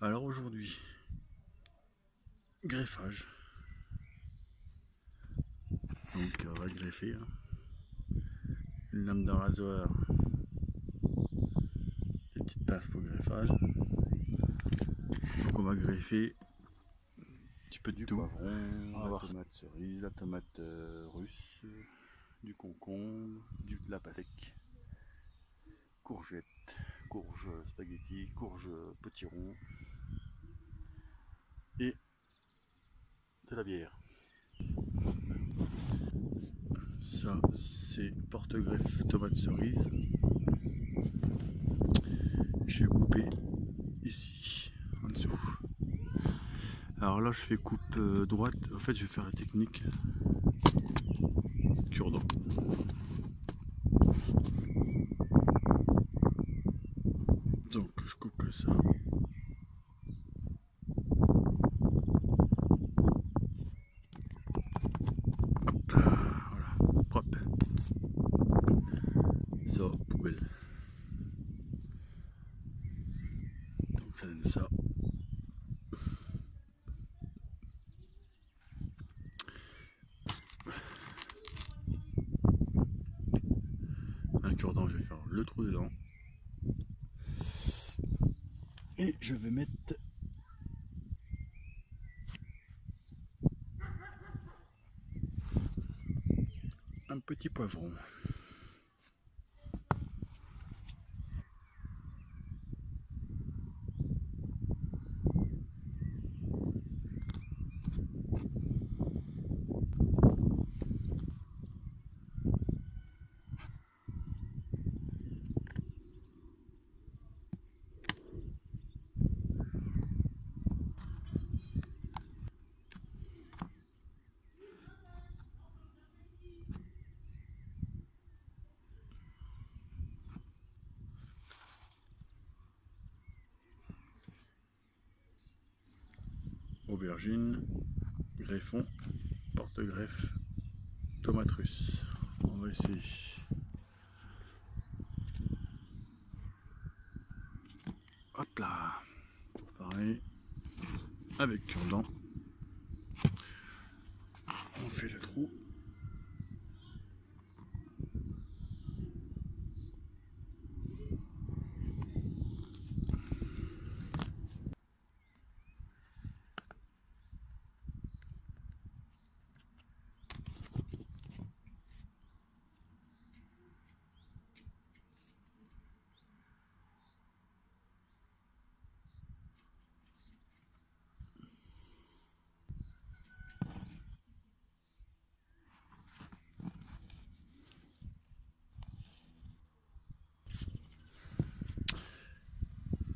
Alors aujourd'hui, greffage. Donc on va greffer. hein. Une lame de rasoir. Des petites pinces pour greffage. Donc on va greffer un petit peu du poivron, on va la tomate cerise, la tomate euh, russe, du concombre, du, de la pastèque, courgette, courge spaghetti, courge potiron et de la bière. Ça, c'est porte-greffe tomate cerise. Je vais couper ici, en dessous. Alors là, je fais coupe euh, droite. En fait, je vais faire la technique cure-dent. Donc, je coupe que ça. Hop, voilà, propre. Ça, poubelle. Donc ça donne ça. Un je vais faire le trou dedans. Et je vais mettre un petit poivron. Aubergine, greffon, porte-greffe, tomate russe. On va essayer. Hop là. Pareil. Avec cure-dent. On fait le trou.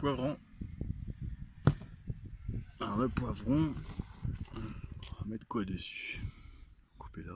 Poivron. Alors le poivron, on va mettre quoi dessus? Couper là.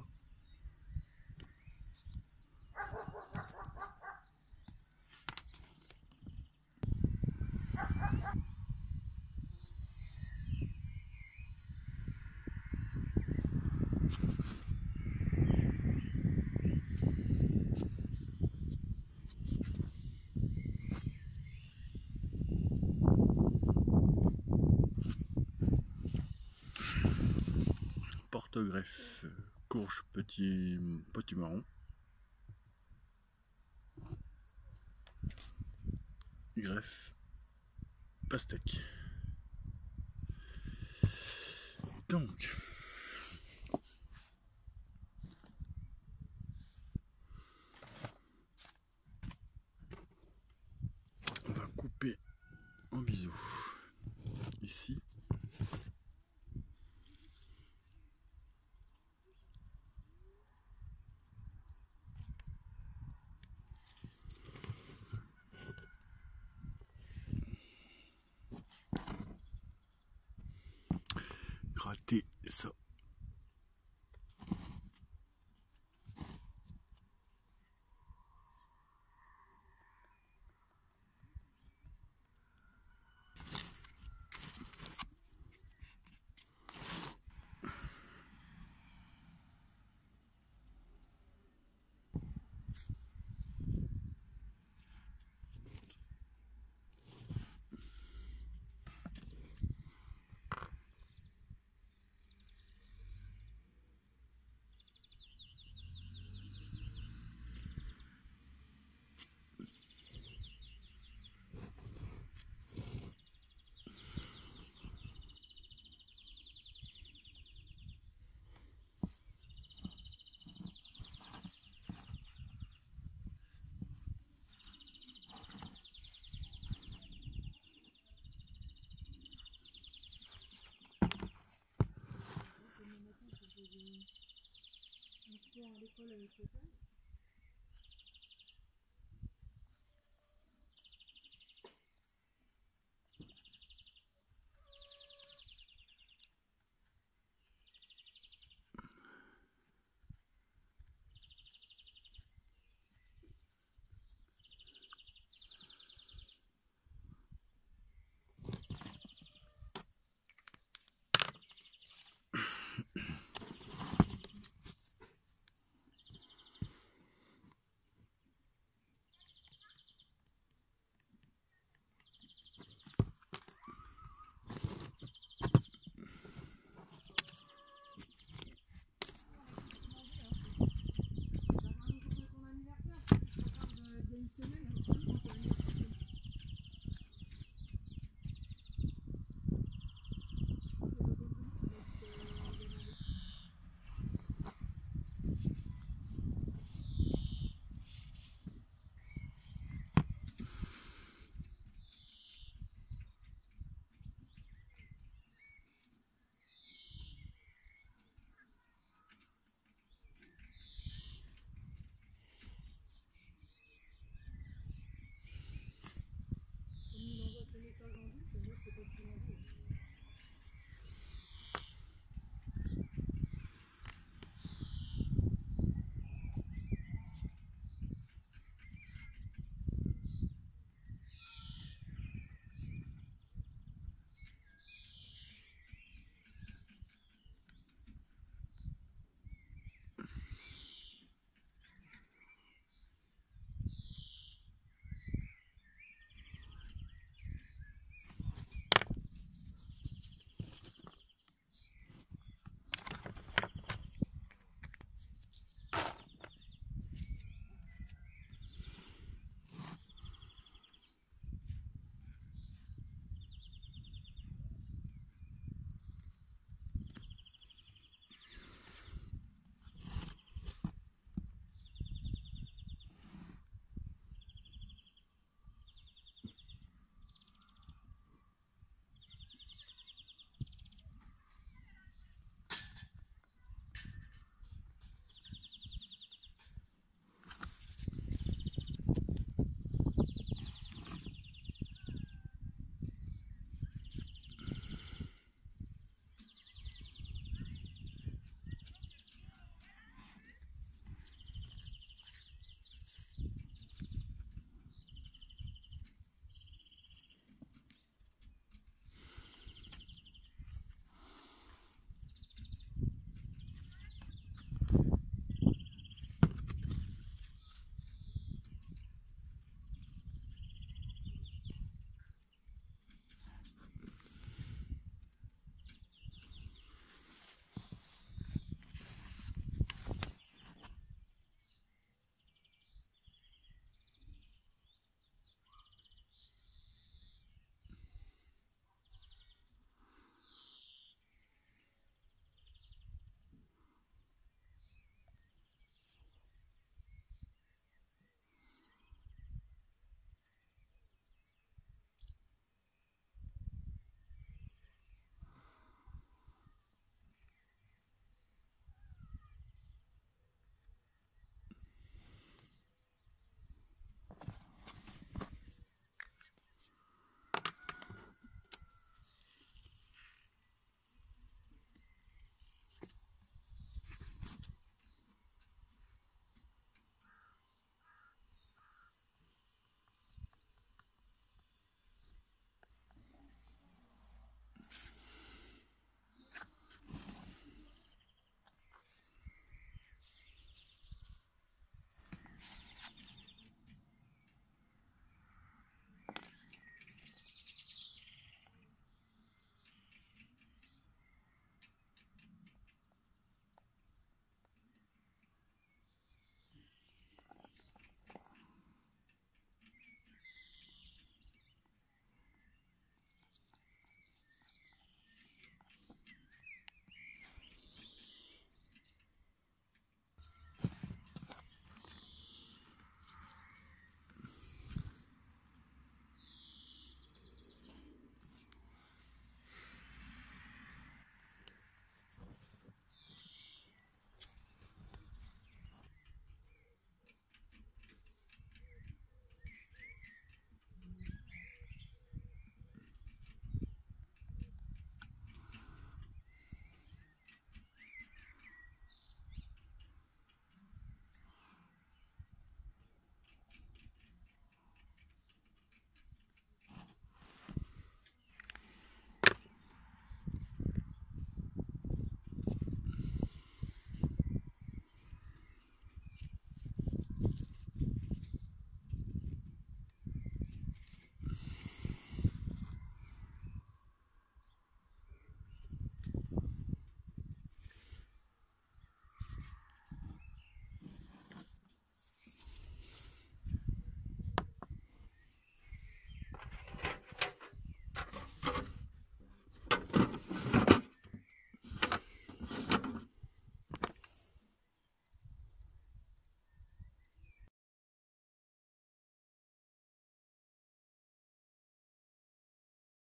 Porte-greffe, euh, courge petit, petit marron. Greffe, pastèque. Donc, on va couper en bisous ici. Gratter ça. বলে নিচ্ছি হ্যাঁ Thank you.